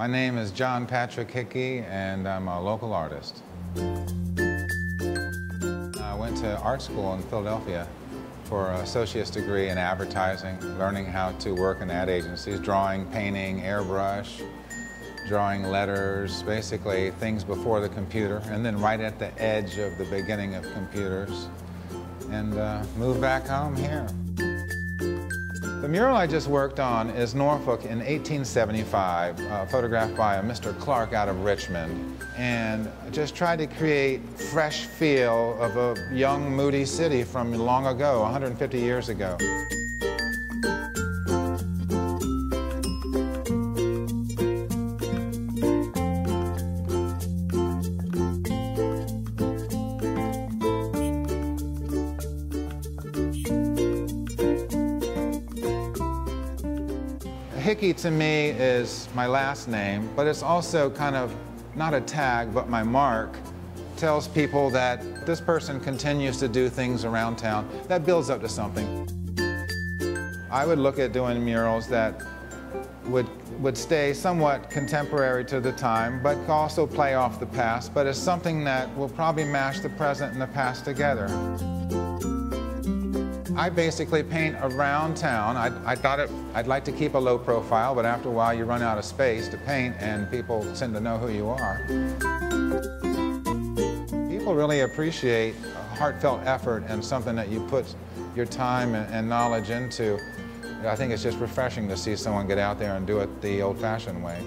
My name is John Patrick Hickey, and I'm a local artist. I went to art school in Philadelphia for an associate's degree in advertising, learning how to work in ad agencies, drawing, painting, airbrush, drawing letters, basically things before the computer, and then right at the edge of the beginning of computers, and uh, moved back home here. The mural I just worked on is Norfolk in 1875, uh, photographed by a Mr. Clark out of Richmond. And just tried to create fresh feel of a young, moody city from long ago, 150 years ago. Hickey to me is my last name, but it's also kind of not a tag, but my mark. Tells people that this person continues to do things around town that builds up to something. I would look at doing murals that would, would stay somewhat contemporary to the time, but also play off the past, but it's something that will probably mash the present and the past together. I basically paint around town. I, I, thought it, I'd like to keep a low profile, but after a while you run out of space to paint and people tend to know who you are. People really appreciate heartfelt effort and something that you put your time and, and knowledge into. I think it's just refreshing to see someone get out there and do it the old-fashioned way.